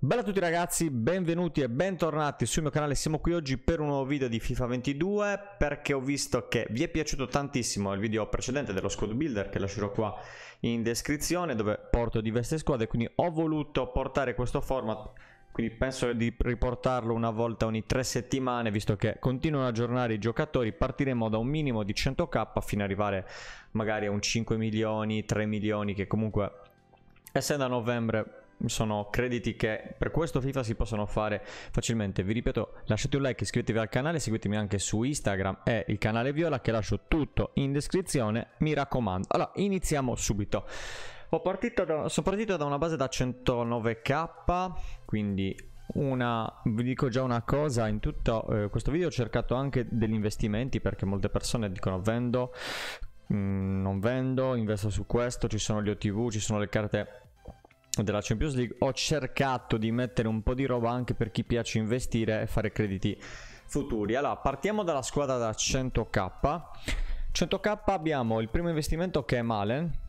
Bella a tutti ragazzi, benvenuti e bentornati sul mio canale, siamo qui oggi per un nuovo video di FIFA 22 perché ho visto che vi è piaciuto tantissimo il video precedente dello squad builder che lascerò qua in descrizione dove porto diverse squadre quindi ho voluto portare questo format quindi penso di riportarlo una volta ogni tre settimane visto che continuano a aggiornare i giocatori. Partiremo da un minimo di 100k fino ad arrivare magari a un 5 milioni 3 milioni che comunque essendo a novembre sono crediti che per questo FIFA si possono fare facilmente. Vi ripeto, lasciate un like, iscrivetevi al canale, seguitemi anche su Instagram e il canale Viola che lascio tutto in descrizione, mi raccomando. Allora, iniziamo subito. Partito da, sono partito da una base da 109k, quindi una, vi dico già una cosa, in tutto eh, questo video ho cercato anche degli investimenti perché molte persone dicono vendo, mh, mm, non vendo, investo su questo, ci sono gli OTV, ci sono le carte della Champions League ho cercato di mettere un po' di roba anche per chi piace investire e fare crediti futuri. Allora partiamo dalla squadra da 100k 100k abbiamo il primo investimento che è Malen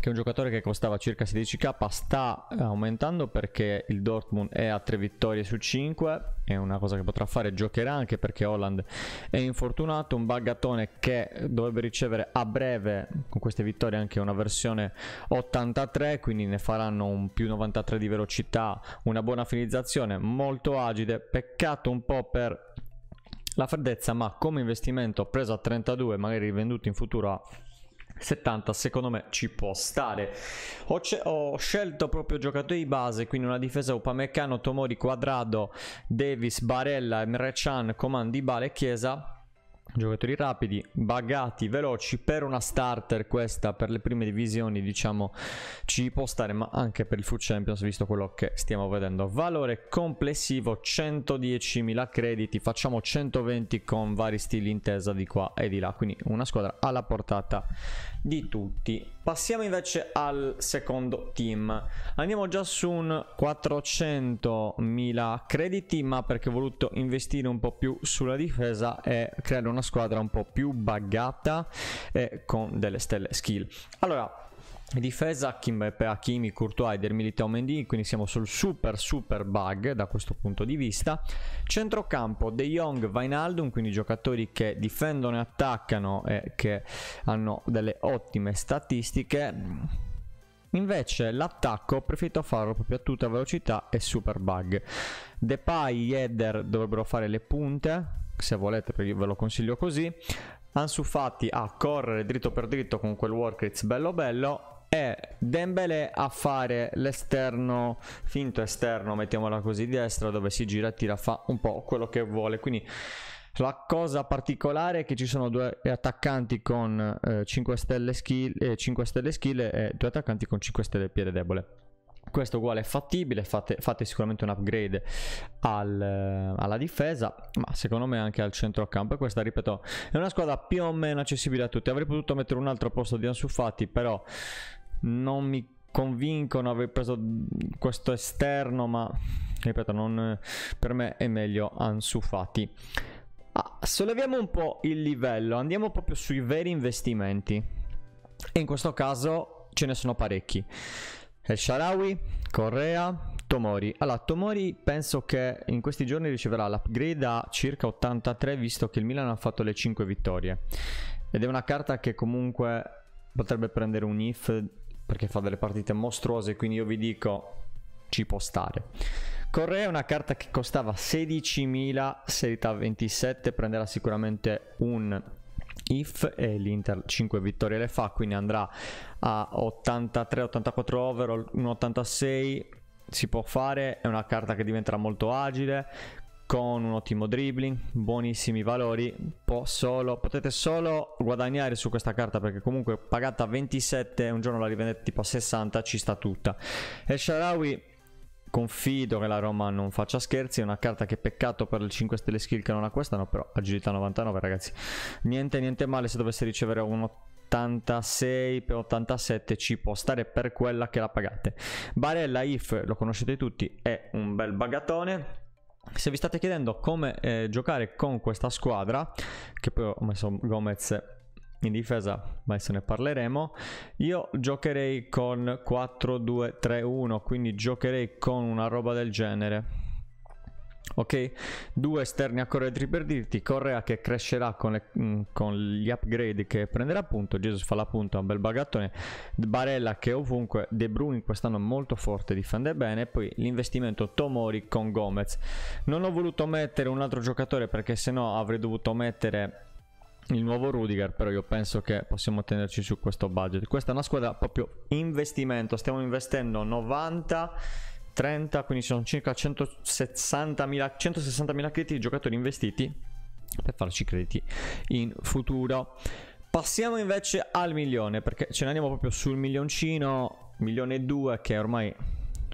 che è un giocatore che costava circa 16k sta eh, aumentando perché il Dortmund è a 3 vittorie su 5 è una cosa che potrà fare giocherà anche perché Holland è infortunato. Un baggatone che dovrebbe ricevere a breve con queste vittorie anche una versione 83 quindi ne faranno un più 93 di velocità una buona finalizzazione molto agile peccato un po' per la freddezza ma come investimento preso a 32 magari rivenduto in futuro a 70 secondo me ci può stare. Ho, ho, scelto proprio giocatori di base quindi una difesa Upamecano, Tomori, Quadrado Davis, Barella, Emre Can, Comandi, Bale, Chiesa giocatori rapidi, buggati, veloci per una starter questa per le prime divisioni diciamo ci può stare ma anche per il Food Champions visto quello che stiamo vedendo. Valore complessivo 110.000 crediti facciamo 120 con vari stili intesa di qua e di là. Quindi una squadra alla portata di tutti passiamo invece al secondo team. Andiamo già su un 400.000 crediti ma perché ho voluto investire un po' più sulla difesa e creare una squadra un po' più buggata e con delle stelle skill. Allora difesa Kimbepe, Hakimi, Courtois, Eder Militao, Mendy quindi siamo sul super super bug da questo punto di vista centrocampo De Jong, Wijnaldum quindi giocatori che difendono e attaccano e che hanno delle ottime statistiche Invece l'attacco ho preferito farlo proprio a tutta velocità e super bug. Depay e Eder dovrebbero fare le punte, se volete ve lo consiglio così. Ansu Fati a correre dritto per dritto con quel work bello bello e Dembele a fare l'esterno finto esterno mettiamola così destra dove si gira e tira fa un po' quello che vuole quindi la cosa particolare è che ci sono due attaccanti con eh, 5 stelle skill eh, 5 stelle skill e due attaccanti con 5 stelle piede debole questo uguale è fattibile, fate, fate sicuramente un upgrade al, alla difesa, ma secondo me anche al centrocampo. E questa, ripeto, è una squadra più o meno accessibile a tutti. Avrei potuto mettere un altro posto di Ansu Fati, però non mi convincono aver preso questo esterno, ma ripeto, non, per me è meglio Ansu Fati. Ah, solleviamo un po' il livello, andiamo proprio sui veri investimenti. E in questo caso ce ne sono parecchi. El Sharawi, Correa, Tomori. Allora, Tomori penso che in questi giorni riceverà l'upgrade a circa 83 visto che il Milan ha fatto le 5 vittorie. Ed è una carta che comunque potrebbe prendere un if perché fa delle partite mostruose, quindi io vi dico ci può stare. Correa è una carta che costava 16.000, serità 27, prenderà sicuramente un if e l'Inter 5 vittorie le fa, quindi andrà a 83-84 overall, un 86 si può fare, è una carta che diventerà molto agile, con un ottimo dribbling, buonissimi valori, solo, potete solo guadagnare su questa carta perché comunque pagata 27 un giorno la rivendete tipo a 60 ci sta tutta. E Sharawi confido che la Roma non faccia scherzi, è una carta che peccato per le 5 stelle skill che non acquistano, però agilità 99 ragazzi, niente niente male se dovesse ricevere un 86 per 87 ci può stare per quella che la pagate. Barella If, lo conoscete tutti, è un bel bagatone, se vi state chiedendo come eh, giocare con questa squadra, che poi ho messo Gomez in difesa adesso ne parleremo io giocherei con 4-2-3-1 quindi giocherei con una roba del genere ok? Due esterni a corredri per dirti. Correa che crescerà con, le, mm, con, gli upgrade che prenderà appunto. Jesus fa la punta un bel bagattone. Barella che ovunque. De Bruyne quest'anno molto forte difende bene. Poi l'investimento Tomori con Gomez. Non ho voluto mettere un altro giocatore perché sennò avrei dovuto mettere il nuovo Rudiger, però io penso che possiamo tenerci su questo budget. Questa è una squadra proprio investimento, stiamo investendo 90 30, quindi sono circa 160.000 160 crediti di giocatori investiti per farci crediti in futuro. Passiamo invece al milione, perché ce ne andiamo proprio sul milioncino, milione e due che ormai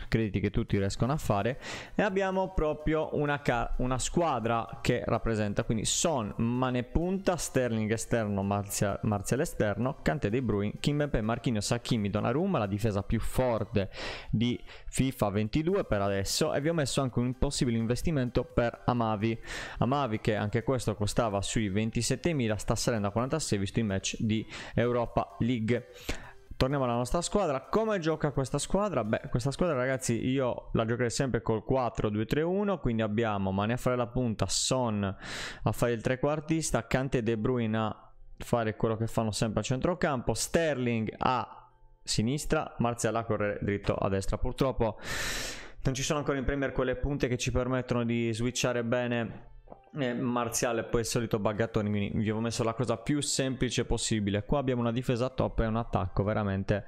crediti che tutti riescono a fare e abbiamo proprio una, una squadra che rappresenta quindi Son, Mane punta, Sterling esterno, Martial, esterno, Cante dei Bruin, Kimpembe, Marquinhos, Hakimi, Donnarumma, la difesa più forte di FIFA 22 per adesso e vi ho messo anche un possibile investimento per Amavi. Amavi che anche questo costava sui 27.000 sta salendo a 46 visto i match di Europa League torniamo alla nostra squadra. Come gioca questa squadra? Beh, questa squadra ragazzi io la giocherei sempre col 4-2-3-1, quindi abbiamo Mane a fare la punta, Son a fare il trequartista, Kante e De Bruyne a fare quello che fanno sempre a centrocampo, Sterling a sinistra, Marzial a correre dritto a destra. Purtroppo non ci sono ancora in Premier quelle punte che ci permettono di switchare bene eh, marziale poi il solito buggattone quindi vi ho messo la cosa più semplice possibile. Qua abbiamo una difesa top e un attacco veramente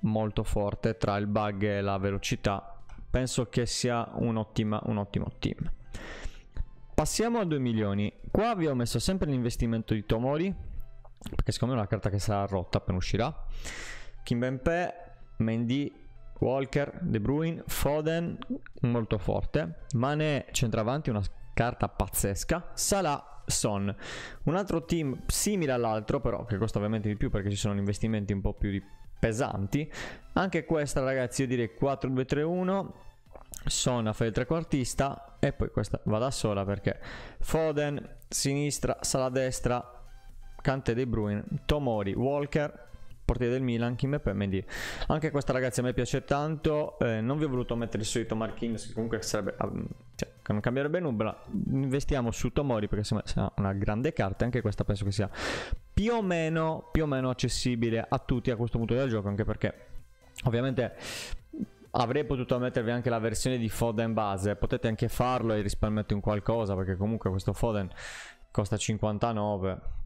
molto forte tra il bug e la velocità. Penso che sia un, ottima, un ottimo team. Passiamo a 2 milioni. Qua vi ho messo sempre l'investimento di Tomori perché secondo me è una carta che sarà rotta appena uscirà. Kimbempe Mendy Walker, De Bruyne, Foden molto forte. Mane centravanti una carta pazzesca, Salah Son. Un altro team simile all'altro, però che costa ovviamente di più perché ci sono investimenti un po' più pesanti. Anche questa, ragazzi, io direi 4-2-3-1. Son a fare il trequartista e poi questa va da sola perché Foden sinistra, Sala destra, Cante De Bruyne, Tomori, Walker, portiere del Milan, Kim e Mendy. Anche questa ragazzi a me piace tanto, eh, non vi ho voluto mettere il solito Marquinhos che comunque sarebbe, um, cioè, non cambierebbe nulla, investiamo su Tomori perché sembra sia una grande carta, anche questa penso che sia più o meno, più o meno accessibile a tutti a questo punto del gioco, anche perché ovviamente avrei potuto mettervi anche la versione di Foden base potete anche farlo e risparmiate un qualcosa perché comunque questo Foden costa 59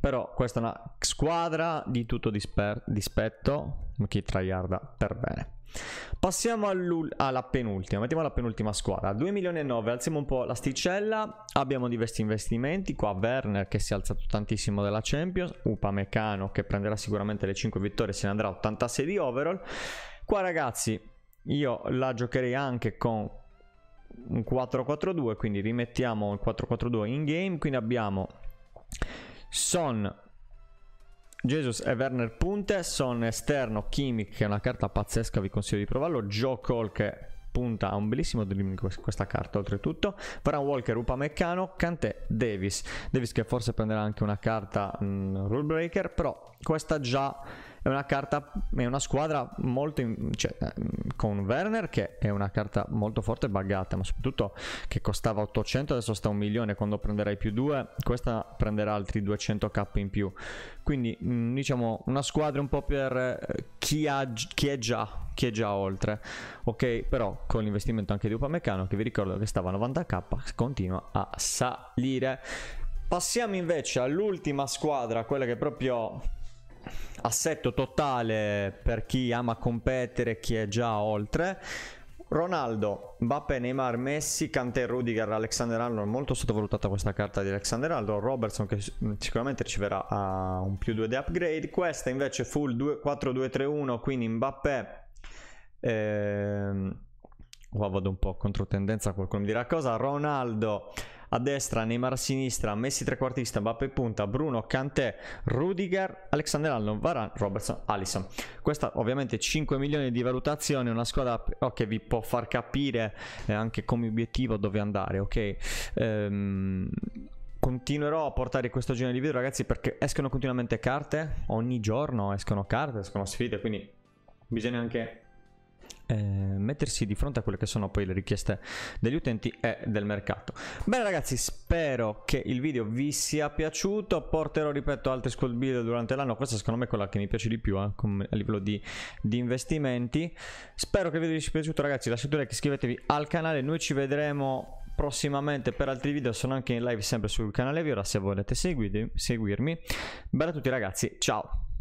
però questa è una squadra di tutto disper- dispetto, chi tryharda per bene. Passiamo alla penultima, mettiamo la penultima squadra, 2 milioni e 9, alziamo un po' l'asticella, abbiamo diversi investimenti, qua Werner che si è alzato tantissimo della Champions, Upamecano che prenderà sicuramente le 5 vittorie, se ne andrà a 86 di overall, qua ragazzi io la giocherei anche con un 4-4-2, quindi rimettiamo il 4-4-2 in game, quindi abbiamo son. Jesus e Werner punte, Son esterno, Kimmich che è una carta pazzesca, vi consiglio di provarlo, Joe Cole che punta a un bellissimo dribbling questa carta oltretutto, Varan Walker, Upamecano, Kante, Davis, Davis che forse prenderà anche una carta mh, rule breaker, però questa già è una carta, è una squadra molto, in, cioè, con Werner che è una carta molto forte e buggata, ma soprattutto che costava 800, adesso sta un milione, quando prenderai più 2, questa prenderà altri 200k in più. Quindi mm, diciamo una squadra un po' per eh, chi, ha, chi, è già, chi è già oltre, ok? Però con l'investimento anche di Upamecano che vi ricordo che stava a 90k, continua a salire. Passiamo invece all'ultima squadra, quella che proprio assetto totale per chi ama competere, chi è già oltre. Ronaldo, Mbappé, Neymar, Messi, Kanté, Rudiger, Alexander Arnold, molto sottovalutata questa carta di Alexander Arnold, Robertson che sicuramente riceverà uh, un più 2 di upgrade, questa invece full 4-2-3-1, quindi Mbappé, ehm, qua vado un po' contro tendenza, qualcuno mi dirà cosa, Ronaldo, a destra Neymar a sinistra, Messi trequartista, Mbappé punta, Bruno, Kanté, Rudiger, Alexander Arnold, Varane, Robertson, Allison. Questa ovviamente 5 milioni di valutazione, una squadra che vi può far capire eh, anche come obiettivo dove andare, ok? Ehm, continuerò a portare questo genere di video ragazzi perché escono continuamente carte, ogni giorno escono carte, escono sfide, quindi bisogna anche eh, mettersi di fronte a quelle che sono poi le richieste degli utenti e del mercato. Bene ragazzi, spero che il video vi sia piaciuto, porterò ripeto altri squad build durante l'anno, questa secondo me è quella che mi piace di più eh, a livello di, di, investimenti. Spero che il video vi sia piaciuto ragazzi, lasciate un like, iscrivetevi al canale, noi ci vedremo prossimamente per altri video, sono anche in live sempre sul canale Viora se volete seguirmi. Bene a tutti ragazzi, ciao!